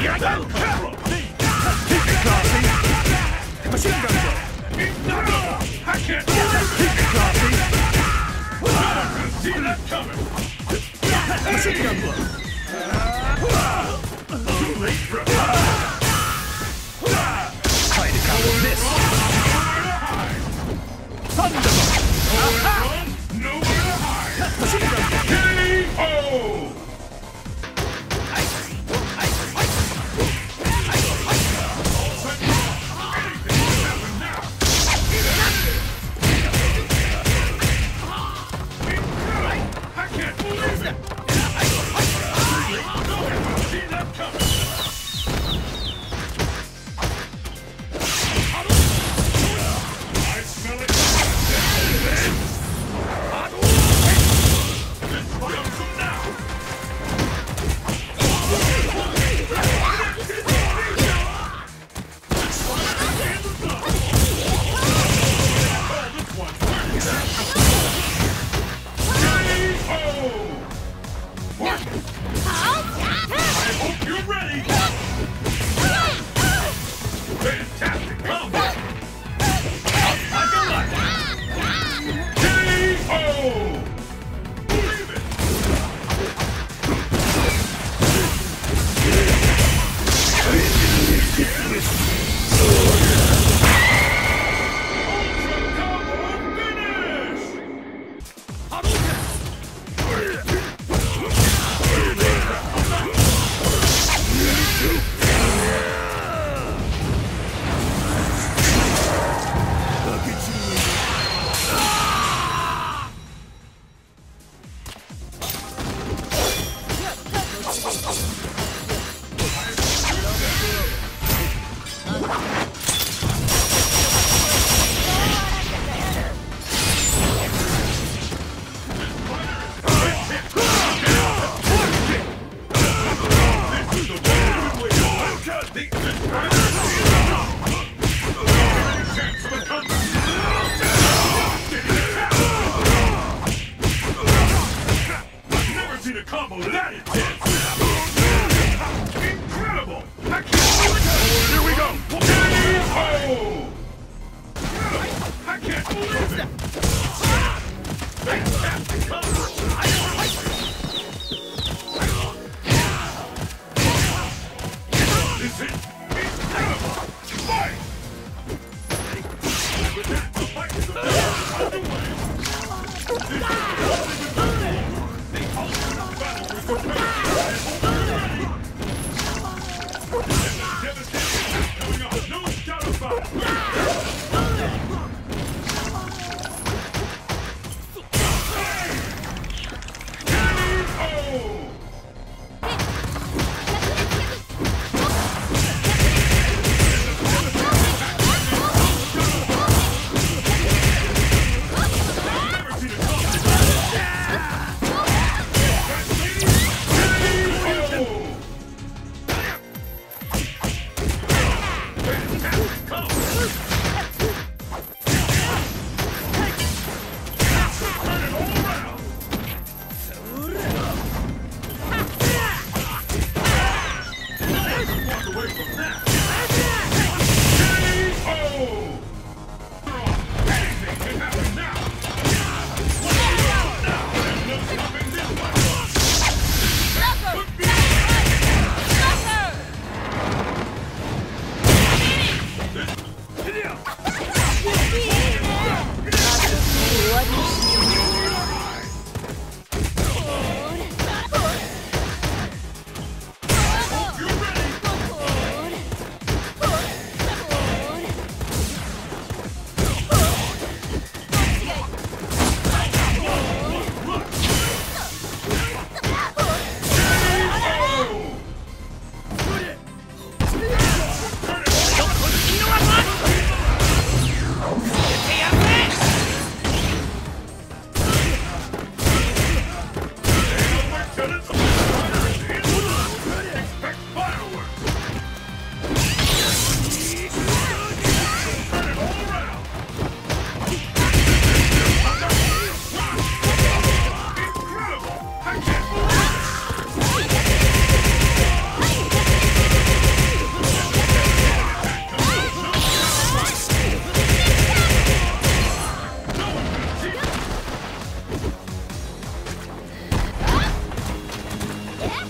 Here I go! Keep. Machine gun. I can't that! Machine gun. Too late for Try to counter this. Thunderbolt. I can't believe combo! This is incredible! Fight! With that, the fight is underway! This is Yeah!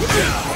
Yeah!